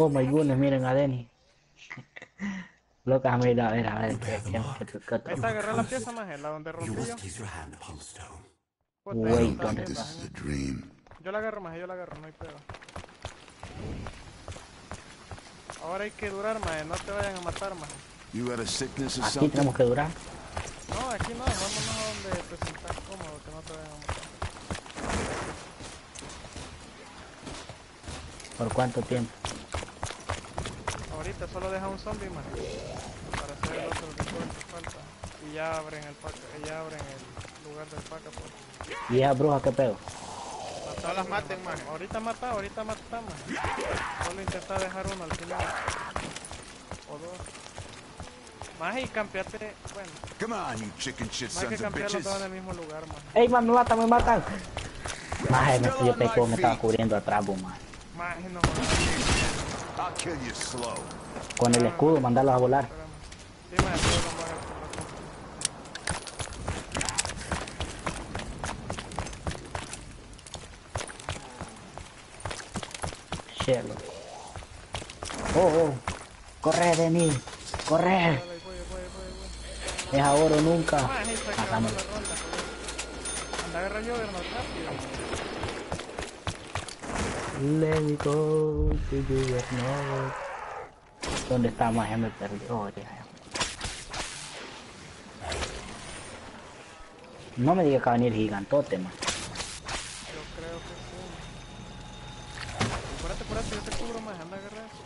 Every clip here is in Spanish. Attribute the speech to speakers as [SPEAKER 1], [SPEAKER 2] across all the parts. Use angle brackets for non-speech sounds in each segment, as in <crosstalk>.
[SPEAKER 1] Oh my goodness, miren a Denny. Loca, mira, a ver, a ver,
[SPEAKER 2] está, agarré la pieza, maje, la donde rompí yo.
[SPEAKER 1] Wait, ¿dónde
[SPEAKER 2] está. Yo la agarro, maje, yo la agarro, no hay pedo. Ahora hay que durar, maje, no te vayan a matar, maje.
[SPEAKER 3] You got a sickness or
[SPEAKER 1] Aquí tenemos que durar.
[SPEAKER 2] No, aquí no, vámonos a donde te sientas cómodo, que no te vayan a matar.
[SPEAKER 1] ¿Por cuánto tiempo?
[SPEAKER 2] Solo deja un zombie, maje. Para hacer el otro que falta. Y ya abren el paca, y ya abren el lugar del paca, pues.
[SPEAKER 1] ¿Y esa bruja qué pedo?
[SPEAKER 4] No las maten, maje.
[SPEAKER 2] Ahorita mata, ahorita mata. Solo intenta dejar uno al final. O dos. Maje, y campeate, bueno,
[SPEAKER 3] Come on, you chicken shit
[SPEAKER 2] no hay que
[SPEAKER 3] sons of
[SPEAKER 2] campear los
[SPEAKER 3] bitches.
[SPEAKER 2] dos en el mismo lugar, maje.
[SPEAKER 1] ¡Ey, man, me matan, me matan! Maje, me, yo pensé que me estaba cubriendo atrás, maje.
[SPEAKER 2] Maje, no mames.
[SPEAKER 3] I'll kill you slow.
[SPEAKER 1] Con el escudo, mandarlos a volar. Cielo. Oh, oh. Corre. Corre.
[SPEAKER 2] Voy, voy, voy.
[SPEAKER 1] Es ahora o nunca.
[SPEAKER 2] Rápido.
[SPEAKER 1] Let me go to you. ¿Dónde está maje? Me perdí. Oh, ya, ya. No me diga que va a venir gigantote, man.
[SPEAKER 2] Yo creo que sí. Apúrate, apúrate, yo te cubro, maje, anda, agarra eso.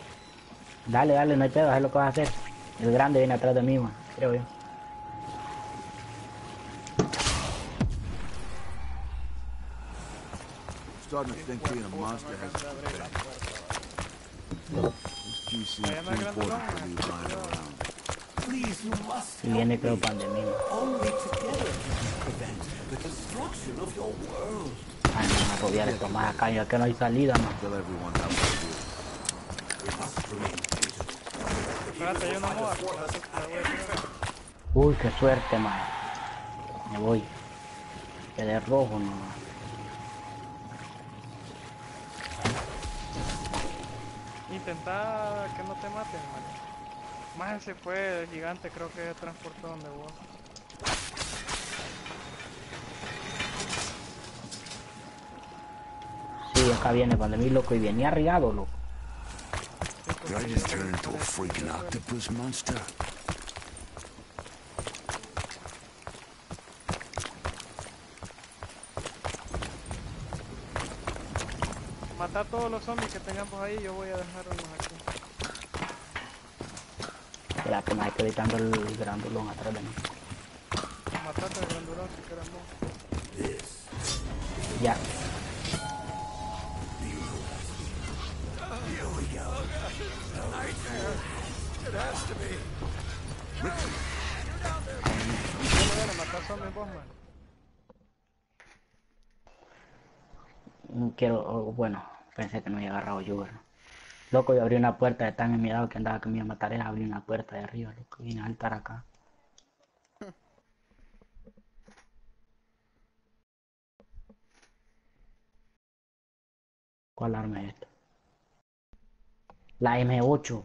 [SPEAKER 1] Dale, dale, no hay pedo, haz lo que vas a hacer. El grande viene atrás de mí, man, creo yo.
[SPEAKER 3] Starting to think being a monster has
[SPEAKER 1] viene creo pandemia. Ay, me van a rodear esto más acá, ya que no hay salida,
[SPEAKER 2] no.
[SPEAKER 1] Uy, qué suerte, man. Me voy. Quedé rojo, no.
[SPEAKER 2] Intenta que no te maten, man. Más se fue el gigante, creo que transportó donde vos.
[SPEAKER 1] Sí, acá viene pandemia, loco, y venía arriado, loco.
[SPEAKER 3] Did I just turn into a freaking octopus monster?
[SPEAKER 2] Mata a todos los zombies que tengamos ahí, yo voy a dejar unos aquí.
[SPEAKER 1] Espérate, más estoy gritando el grandulón atrás de mí.
[SPEAKER 2] Matate al grandulón si.
[SPEAKER 1] Ya.
[SPEAKER 2] Man.
[SPEAKER 1] No quiero, oh, bueno, pensé que no había agarrado yo. Loco, yo abrí una puerta de tan enviado que andaba que me iba a matar, era abrí una puerta de arriba, loco, vine a saltar acá. ¿Cuál arma es esta? La M8,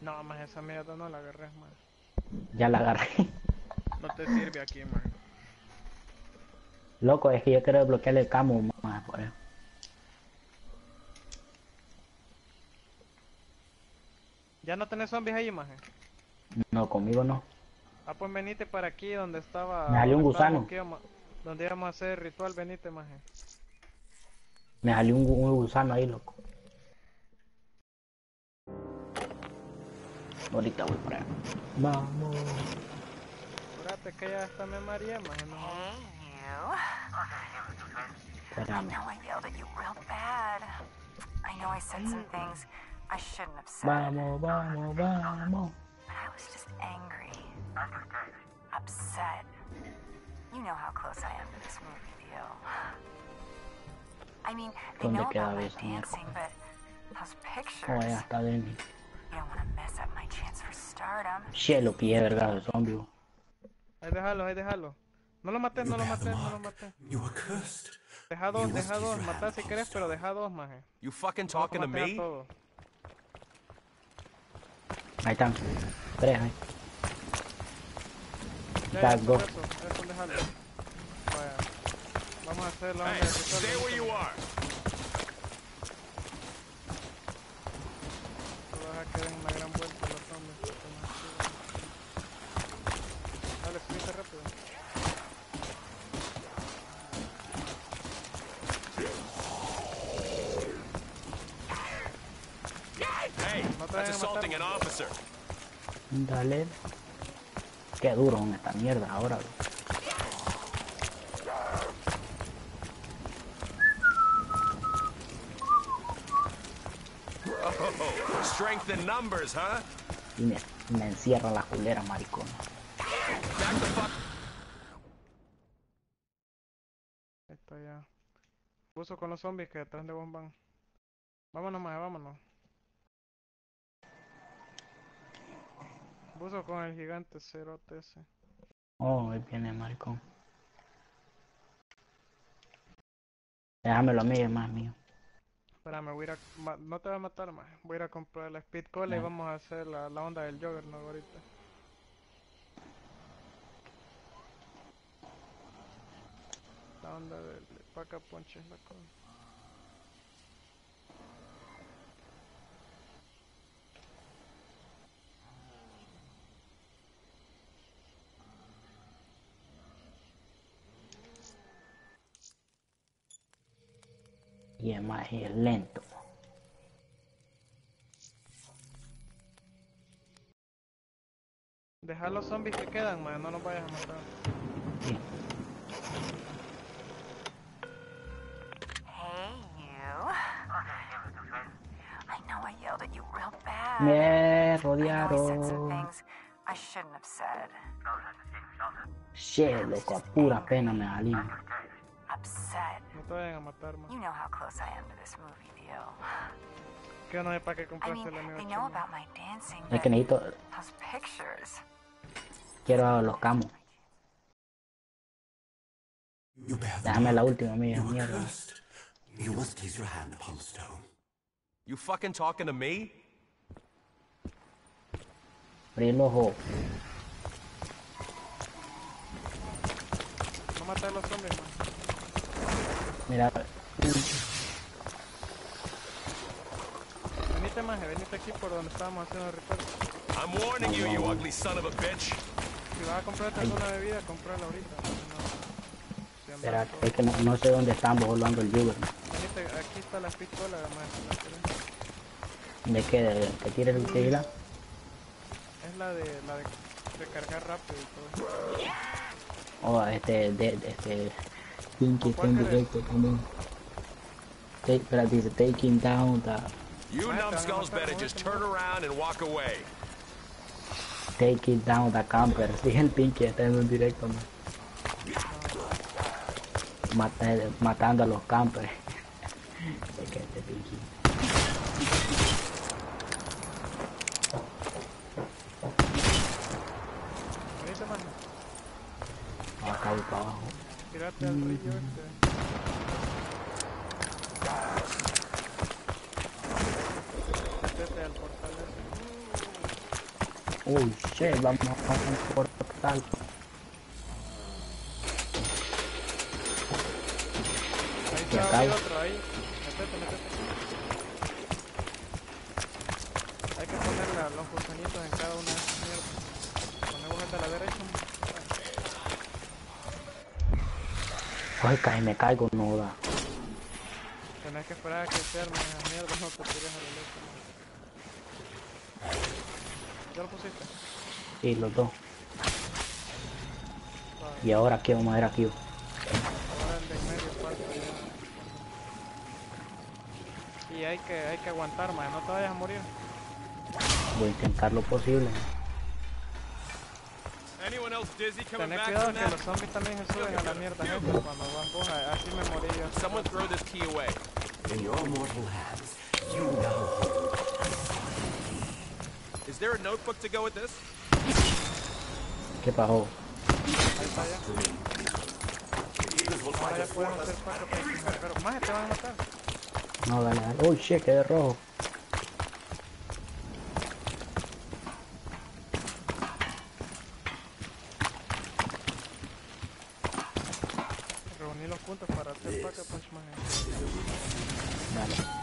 [SPEAKER 2] No, más esa mierda no la agarres, man.
[SPEAKER 1] ya la agarré.
[SPEAKER 4] No te sirve aquí, man.
[SPEAKER 1] Loco, es que yo quiero desbloquear el camo más por eso.
[SPEAKER 2] ¿Ya no tenés zombies ahí, maje?
[SPEAKER 1] No, conmigo no.
[SPEAKER 2] Ah, pues venite para aquí donde estaba...
[SPEAKER 1] Me salió un gusano.
[SPEAKER 2] íbamos- donde íbamos a hacer ritual, venite, maje.
[SPEAKER 1] Me salió un, un gusano ahí, loco. Ahorita voy para allá. Vamos.
[SPEAKER 2] Espérate que ya hasta me mareé, maje. No.
[SPEAKER 1] Espérame.
[SPEAKER 5] I know I said some things I shouldn't have said.
[SPEAKER 1] Vamos, oh, vamos, vamos.
[SPEAKER 5] But I was just angry. Upset. You know how close I am to this movie deal. I mean, they
[SPEAKER 1] ¿Dónde
[SPEAKER 5] know
[SPEAKER 1] queda
[SPEAKER 5] about my
[SPEAKER 1] esa
[SPEAKER 5] dancing, but those pictures.
[SPEAKER 1] Oh, ya Denny.
[SPEAKER 5] You don't want to mess up my chance for stardom.
[SPEAKER 1] Cielo, pie, verga, de zombie.
[SPEAKER 2] Ahí déjalo, ahí déjalo. No lo maté, no lo maté, no lo maté.
[SPEAKER 6] You are cursed.
[SPEAKER 2] Deja dos, deja dos, matá si querés, pero deja dos, maje.
[SPEAKER 7] You fucking talking to
[SPEAKER 2] mates a
[SPEAKER 7] me?
[SPEAKER 2] Todos.
[SPEAKER 1] Ahí están. Tres ahí.
[SPEAKER 2] Ya,
[SPEAKER 1] Back, go.
[SPEAKER 2] eso, eso déjalo. Vaya. Vamos a hacer la onda de ritual.
[SPEAKER 7] stay where you are.
[SPEAKER 2] Solo deja que den una gran vuelta Dale.
[SPEAKER 1] Qué duro con esta mierda ahora. bro.
[SPEAKER 7] Oh, strength in numbers, huh?
[SPEAKER 1] Y me, me encierra la culera, maricón.
[SPEAKER 2] Está ya. Puso con los zombies que detrás de vos van. Vámonos, maje, vámonos. Puso con el gigante cerote ese.
[SPEAKER 1] Oh, ahí viene maricón. Déjamelo a mí, es más mío.
[SPEAKER 2] Espérame, voy a ir a... No te va a matar, más. Voy a ir a comprar la Speed Cola y vamos a hacer la, la onda del Juggernaut ahorita. La onda del Paca Punch es la cosa.
[SPEAKER 1] Y es más es lento.
[SPEAKER 2] Deja los zombies que quedan, man. No los vayas a matar.
[SPEAKER 1] Sí.
[SPEAKER 5] Hey, you. I know I yelled at you real bad.
[SPEAKER 1] Me
[SPEAKER 5] I know I said some
[SPEAKER 1] rodearon.
[SPEAKER 5] things I shouldn't have said.
[SPEAKER 1] Che, loco, a pura pena me salí.
[SPEAKER 5] Upset.
[SPEAKER 2] No te vayan a matar, man.
[SPEAKER 5] You know how close I am to this movie deal.
[SPEAKER 2] Que no para qué
[SPEAKER 5] I mean, they know about my dancing,
[SPEAKER 1] Es que necesito,
[SPEAKER 5] those pictures.
[SPEAKER 1] quiero los camos. Déjame la última mía,
[SPEAKER 6] are
[SPEAKER 1] mierda.
[SPEAKER 6] You must place your hand upon the stone.
[SPEAKER 7] You fucking talking to me?
[SPEAKER 1] Abrí el ojo.
[SPEAKER 2] No matar a los zombies, man.
[SPEAKER 1] Mira,
[SPEAKER 2] Venite, maje. Venite aquí por donde estábamos haciendo el ritual.
[SPEAKER 7] I'm warning you, you ugly son of a bitch.
[SPEAKER 2] Si vas a comprarte alguna bebida, comprala ahorita. No.
[SPEAKER 1] Espera, es que no, no sé dónde estamos volando el Uber.
[SPEAKER 2] Venite, aquí está la pistola, querés.
[SPEAKER 1] ¿De qué? ¿De que tire el tequila?
[SPEAKER 2] Es la de, la de, de cargar rápido y todo.
[SPEAKER 1] O este, de- este, Pinky está
[SPEAKER 2] ¿Cuál
[SPEAKER 1] en directo también. Take, espera, dice, taking down the,
[SPEAKER 7] You numbskulls better just turn around and walk away.
[SPEAKER 1] taking down the camper. <laughs> Dije el Pinky está en un directo, man. Mata- matando a los campers. <laughs> Es que este Pinky. Acá y para abajo.
[SPEAKER 2] Tirate al río este. Métete al portal ese.
[SPEAKER 1] Uy, shit, vamos a un portal.
[SPEAKER 2] Ahí
[SPEAKER 1] Y
[SPEAKER 2] se va a
[SPEAKER 1] acá.
[SPEAKER 2] abrir otro, ahí. Métete, métete. Hay que ponerle a los gusanitos en cada una de esas mierdas. Ponemos el de la derecha.
[SPEAKER 1] Ay, cae, me caigo, no da.
[SPEAKER 2] Tenés que esperar a que se armen esas mierdas, no te tires a la leche. ¿Ya lo pusiste?
[SPEAKER 1] Sí, los dos.
[SPEAKER 2] Vale.
[SPEAKER 1] Y ahora, ¿qué vamos a ver aquí?
[SPEAKER 2] Ahora el de en medio. Y hay que, hay que aguantar, man. No te vayas a morir.
[SPEAKER 1] Voy a intentar lo posible.
[SPEAKER 7] Back
[SPEAKER 2] cuidado que los zombies también se suben a la mierda esa cuando van a- Así me morí yo.
[SPEAKER 7] Someone throw this key away.
[SPEAKER 6] In your mortal hands, you now hold
[SPEAKER 7] Is there a notebook to go with this?
[SPEAKER 1] ¿Qué pasó?
[SPEAKER 2] Ahí está ya.
[SPEAKER 6] the will
[SPEAKER 2] Ahora ya pueden hacer que Pero, más te van a matar.
[SPEAKER 1] No, dale, dale. Uy, shit, quedé rojo.
[SPEAKER 2] Reuní los puntos para hacer paca punch más.
[SPEAKER 1] Dale.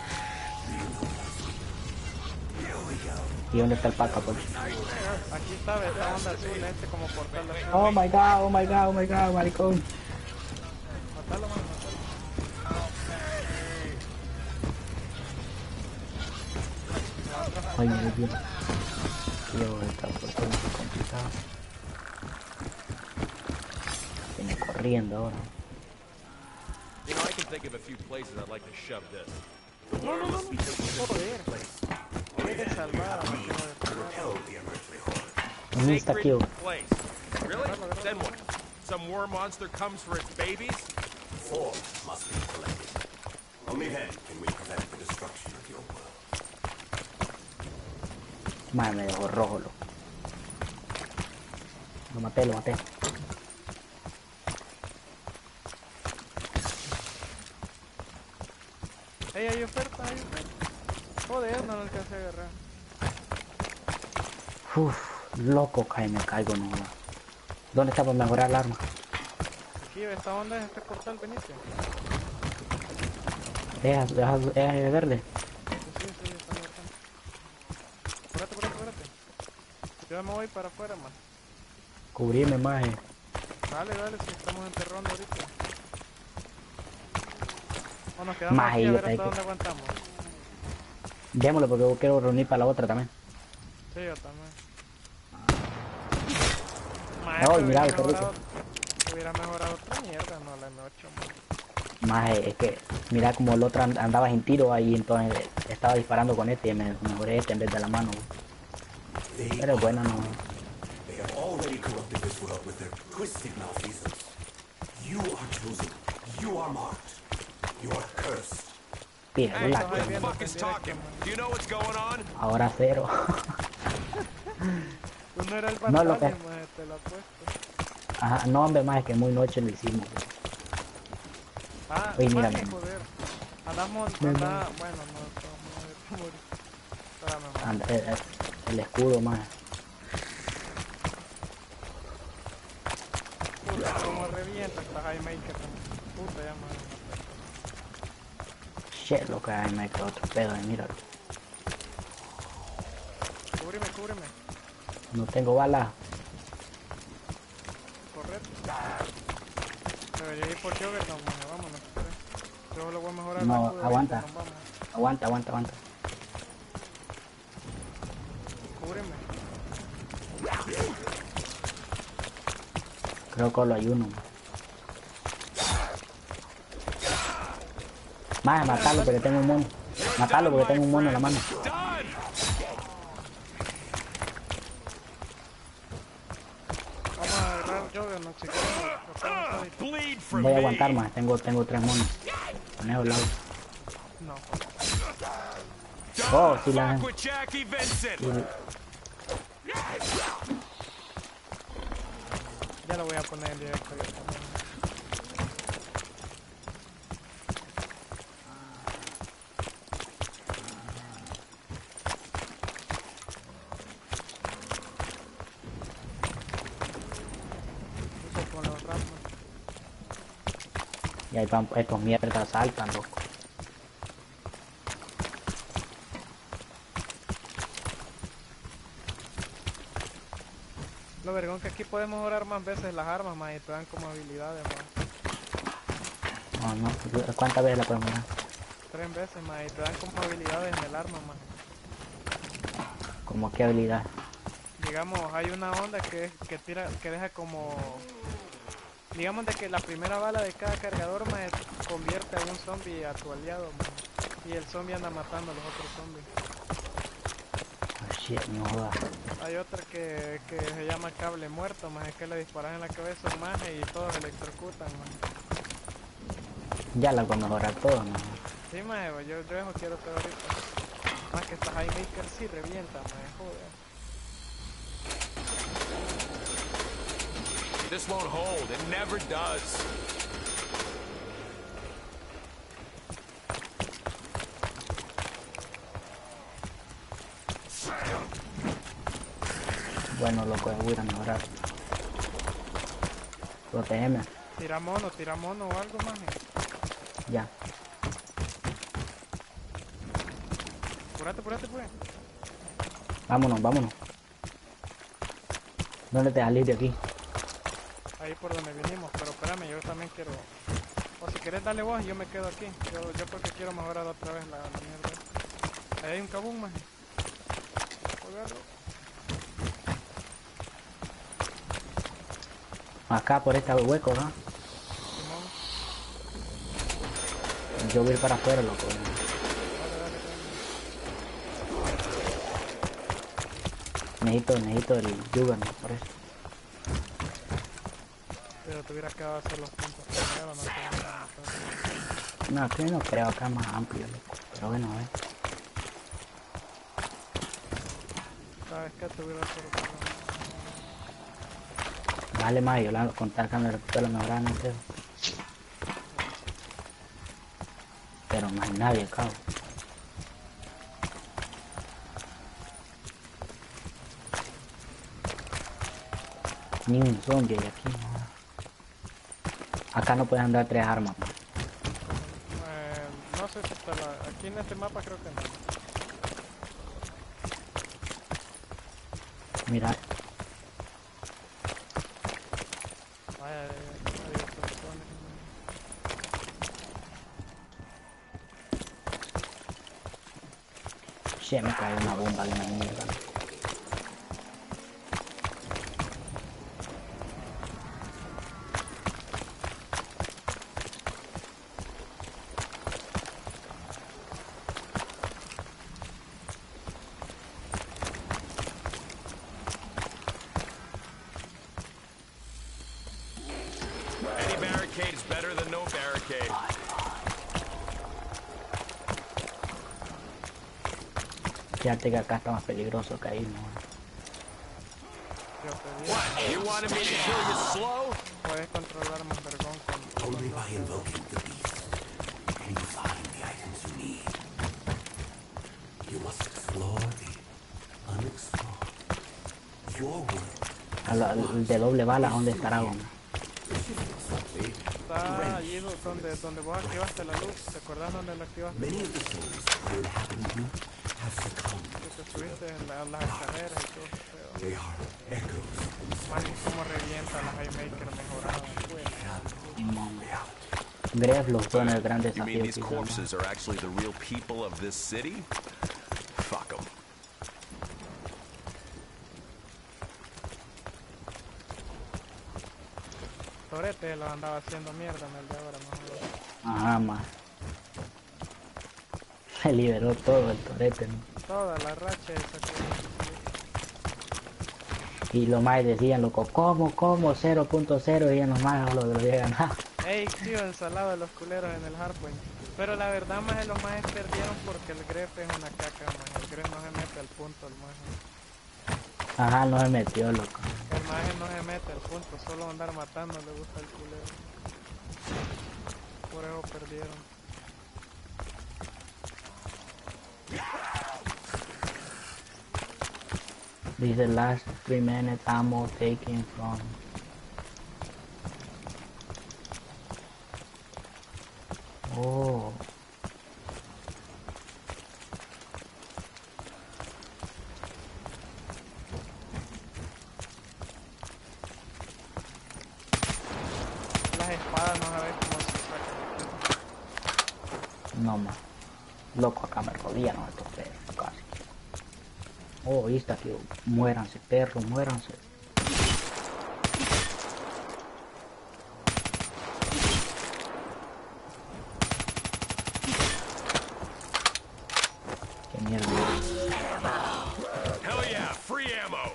[SPEAKER 1] ¿Y dónde está el paca, pues?
[SPEAKER 2] Aquí está, esta onda azul, este como portal azul.
[SPEAKER 1] Oh my god, oh my god, oh my god, maricón.
[SPEAKER 2] Matalo, man, matalo.
[SPEAKER 1] Ay, me dio. Tío, esta cosa es muy complicada. Viene corriendo ahora.
[SPEAKER 7] You know, I can think of a few places I'd like to shove this.
[SPEAKER 2] Joder. Quieres salvar a la que
[SPEAKER 1] Un insta kill.
[SPEAKER 7] place. Really? Then what? Some war monster comes for its babies?
[SPEAKER 6] Four must be collected. Only then can we prevent the destruction of your world.
[SPEAKER 1] Madre, me dejó rojo, loco. Lo maté, lo maté.
[SPEAKER 2] Ey, hay oferta, hay oferta. Joder, no lo alcancé a agarrar.
[SPEAKER 1] Uf, loco, cae, me caigo, no. ¿Dónde está para mejorar el arma?
[SPEAKER 2] Aquí, esta onda es este portal, venite.
[SPEAKER 1] Es, es, es verde.
[SPEAKER 2] Sí, sí, está. Espérate, espérate, espérate. Yo me voy para afuera,
[SPEAKER 1] más. eh.
[SPEAKER 2] Dale, dale, si estamos enterrando ahorita. O nos quedamos
[SPEAKER 1] Maje,
[SPEAKER 2] aquí a ver hasta dónde aguantamos.
[SPEAKER 1] Démosle porque quiero reunir para la otra también.
[SPEAKER 2] Sí, yo también.
[SPEAKER 1] Ay,
[SPEAKER 2] Maestro,
[SPEAKER 1] mira,
[SPEAKER 2] hubiera
[SPEAKER 1] qué rico.
[SPEAKER 2] mejorado, hubiera mejorado otra mierda, no la M8, man.
[SPEAKER 1] Más es que, mira como el otro and- andaba sin tiro ahí, entonces estaba disparando con este y me mejoré este en vez de la mano. Pero es bueno, no.
[SPEAKER 6] they have already corrupted this world with their twisted malfeasance. You are chosen. You are marked. You are cursed.
[SPEAKER 1] Ahora cero. <laughs>
[SPEAKER 2] No eras el
[SPEAKER 1] No, lo que-. Ajá, no, hombre, más es que muy noche lo hicimos.
[SPEAKER 2] Ah,
[SPEAKER 1] Oye, mira.
[SPEAKER 2] Andamos,
[SPEAKER 1] Mi-
[SPEAKER 2] anda, bueno, no.
[SPEAKER 1] Anda, el, el- el escudo más.
[SPEAKER 2] Puta, cómo revienta esta High Maker. Puta, ya, man.
[SPEAKER 1] Shit, lo que hay, me quedó otro pedo, eh, míralo.
[SPEAKER 2] Cúbreme, cúbreme.
[SPEAKER 1] No tengo balas.
[SPEAKER 2] Correcto. Debería ir por Juggernaut, maje, vámonos. espera. Yo lo voy a mejorar.
[SPEAKER 1] No, aguanta. Aguanta, aguanta, aguanta.
[SPEAKER 2] Cúbreme.
[SPEAKER 1] Creo que solo hay uno. Más, matarlo porque tengo un mono. Matarlo porque tengo un mono en la mano. Voy a aguantar más, tengo, tengo tres monos. Manejo el lado.
[SPEAKER 2] No.
[SPEAKER 1] Oh, sí la.
[SPEAKER 2] Ya lo voy a poner directo. yo también. Eso con los rap, man.
[SPEAKER 1] Y ahí van estos mierdas saltan, loco.
[SPEAKER 2] Lo vergón que aquí podemos orar más veces las armas, más y te dan como habilidades, más.
[SPEAKER 1] No, no, ¿cuántas veces la podemos dar?
[SPEAKER 2] Tres veces, más y te dan como habilidades en el arma, más.
[SPEAKER 1] Como qué habilidad.
[SPEAKER 2] digamos, hay una onda que, que tira, que deja como, digamos de que la primera bala de cada cargador me convierte a un zombie a tu aliado, man. y el zombie anda matando a los otros zombies.
[SPEAKER 1] Oh, shit, no jodas.
[SPEAKER 2] Hay otra que, que se llama cable muerto, más es que le disparas en la cabeza maje y todos se electrocutan, man.
[SPEAKER 1] Ya la a mejorar todo, ¿no?
[SPEAKER 2] Sí, maje, yo, yo eso quiero todo ahorita. Más que esta High Maker sí revienta, maje, joder.
[SPEAKER 7] This won't hold. It never does.
[SPEAKER 1] Bueno, loco, voy a mejorar. Protégeme.
[SPEAKER 2] Tira mono, tira mono o algo, más.
[SPEAKER 1] Ya.
[SPEAKER 2] Apurate, apurate, apurate.
[SPEAKER 1] Vámonos, vámonos. No le te salís de aquí.
[SPEAKER 2] Ahí por donde vinimos, pero espérame, yo también quiero... O si querés darle vos, yo me quedo aquí. Yo, yo porque quiero mejorar otra vez la, la mierda. Ahí hay un maje. Agarro.
[SPEAKER 1] Acá por este hueco, ¿no? Yo voy a ir para afuera, loco.
[SPEAKER 2] Dale, dale, dale.
[SPEAKER 1] Necesito, necesito el ¿no? por eso.
[SPEAKER 2] Pero te quedado a hacer los puntos primero, no sé.
[SPEAKER 1] No, aquí no creo acá es más amplio, loco. Pero bueno, a ver.
[SPEAKER 2] ¿Sabes qué? Te hubiera hecho
[SPEAKER 1] Dale más, yo le voy a contar cuando recupero la mejorada no creo. Pero más nadie, cabrón. Ni un zombie hay aquí, no. Acá no pueden andar tres armas. man.
[SPEAKER 2] Eh, no sé si está la... Aquí en este mapa creo que no.
[SPEAKER 1] Mira, che, me cae una bomba de una mierda.
[SPEAKER 7] Any barricade is better than no barricade.
[SPEAKER 1] Fíjate que acá está más peligroso que ahí, ¿no?
[SPEAKER 7] You wanted me to kill you slow?
[SPEAKER 2] puedes controlar más vergón con... con
[SPEAKER 6] Only
[SPEAKER 2] los-
[SPEAKER 6] by invoking the beast can you find the items you need. You must explore the unexplored. Your world
[SPEAKER 1] Al- al de doble bala, ¿dónde estará, güey?
[SPEAKER 6] slightly.
[SPEAKER 2] Está allí do- donde, donde vos activaste la luz. ¿Te acordás dónde la activaste? Subiste en, la- en las escaleras y todo
[SPEAKER 6] echoes
[SPEAKER 2] Man, cómo revienta la Highmaker mejorada. Güey.
[SPEAKER 1] Gref los en el gran
[SPEAKER 3] You
[SPEAKER 1] desafío.
[SPEAKER 3] mean these corpses are actually the real people of this city? Fuck them.
[SPEAKER 2] Torete lo andaba haciendo mierda en el de ahora, mejor.
[SPEAKER 1] Ajá, más. <laughs> Se liberó todo el torete, ¿no?
[SPEAKER 2] Toda la racha esa que...
[SPEAKER 1] Y los más decían, loco, ¿cómo, cómo? 0.0 y ya los más lo, lo llegan a...
[SPEAKER 2] Ey, tío, ensalado de los culeros en el hardpoint. Pero la verdad, más los más perdieron porque el gref es una caca, más. El gref no se mete al punto, el maje.
[SPEAKER 1] Ajá, no se metió, loco.
[SPEAKER 2] El maje no se mete al punto, solo andar matando le gusta el culero. Por eso perdieron.
[SPEAKER 1] This is the last 3 minutes ammo taken from... Oh.
[SPEAKER 2] Las espadas no sabes cómo se sacan.
[SPEAKER 1] No más. Loco, acá me perros, casi. Viste que muéranse, perros, muéranse. Qué mierda.
[SPEAKER 7] Hell yeah, free ammo.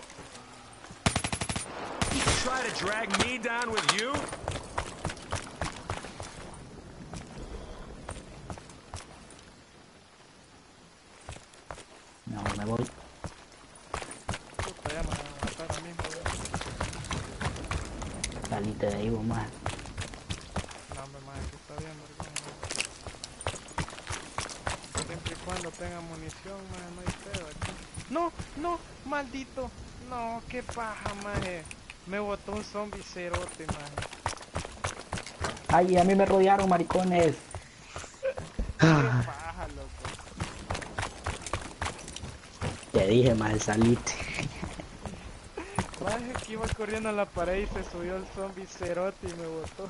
[SPEAKER 7] Try to drag me down with you?
[SPEAKER 1] No, me voy.
[SPEAKER 2] Puta, ya me van a matar a mí, joder.
[SPEAKER 1] Salite de ahí, vos más.
[SPEAKER 2] No, hombre, maje, que está bien, vergón, maje. Siempre y cuando tenga munición, maje, no hay pedo aquí. no, no, maldito. No, qué paja, maje. Me botó un zombie cerote, maje.
[SPEAKER 1] Ay, a mí me rodearon, maricones.
[SPEAKER 2] Qué
[SPEAKER 1] Ah,
[SPEAKER 2] paja, loco.
[SPEAKER 1] te dije, mal salite.
[SPEAKER 2] Iba corriendo a la pared y se subió el zombie cerote y me botó.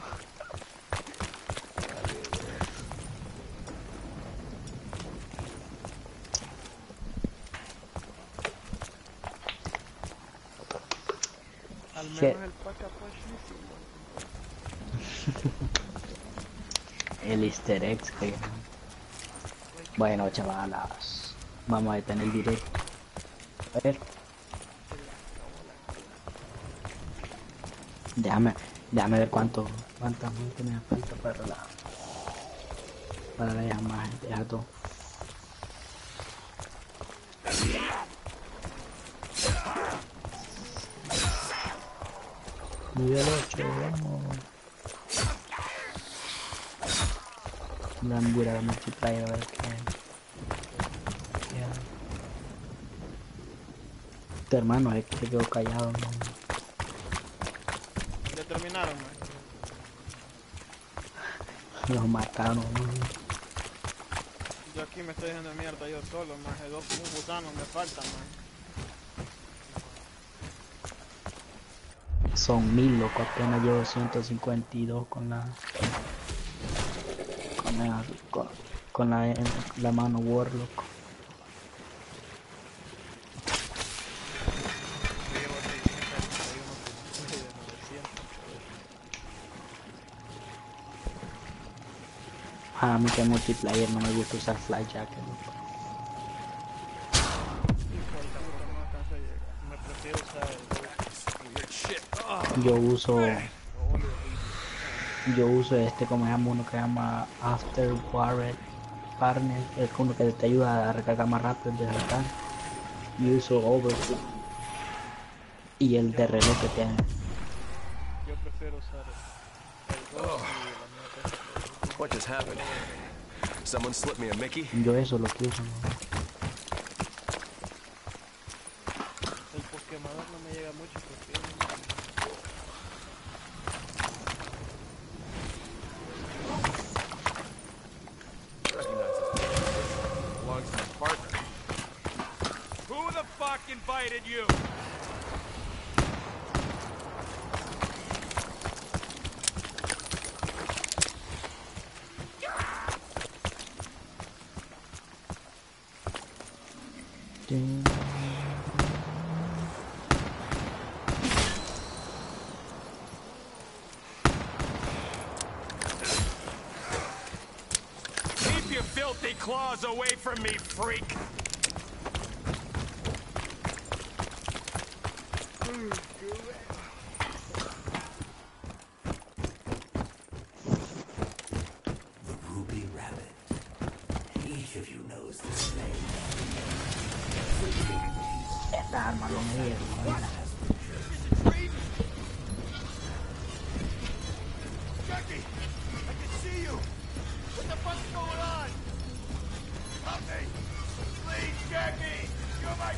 [SPEAKER 2] Al menos el paca pochísimo. <laughs>
[SPEAKER 1] El easter egg que... Bueno, chavalas. Vamos a detener el directo. A ver. Déjame, déjame ver cuánto, cuánta gente me falta para la... Para la llamada, deja todo. Nivel 8, vamos. Voy a mirar a multiplayer a ver qué. hermano es que quedó callado, no.
[SPEAKER 4] Terminaron.
[SPEAKER 1] Los mataron.
[SPEAKER 4] Yo aquí me estoy dejando mierda yo solo, maje. Dos un gusano me faltan, maje.
[SPEAKER 1] Son mil, loco. Apenas llevo 152 con la. Con la. Con, con la, la mano Warlock.
[SPEAKER 2] Yo llevo 661 de 900.
[SPEAKER 1] Ah, a mí que multiplayer no me gusta usar fly jacket,
[SPEAKER 4] la
[SPEAKER 1] Yo uso. Yo uso este, como se llama uno que llama After Warred Partner, es uno que te ayuda a recargar más rápido de recargar. Y uso Overcook. Y el de reloj que tiene.
[SPEAKER 4] Yo prefiero usar el,
[SPEAKER 7] what just happened? Someone slipped me a Mickey?
[SPEAKER 1] Yo eso lo.
[SPEAKER 7] Filthy claws away from me, freak!
[SPEAKER 6] The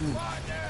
[SPEAKER 1] Mm.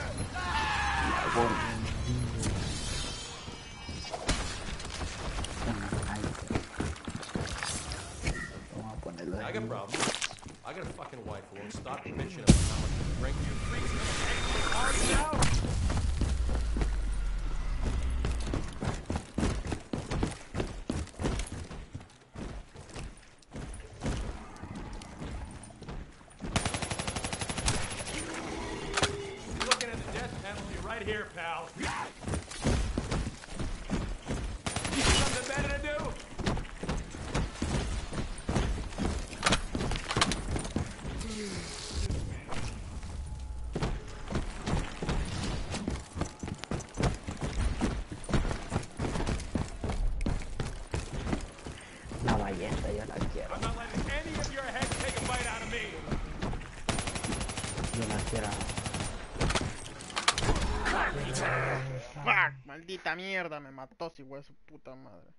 [SPEAKER 1] me
[SPEAKER 4] mató si güey, su puta madre.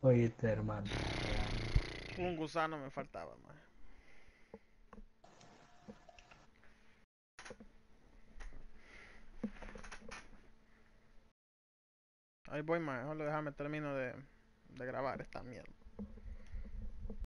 [SPEAKER 1] Oye, hermano.
[SPEAKER 4] Un gusano me faltaba, man. Ahí voy, man. Solo déjame termino de, de grabar esta mierda.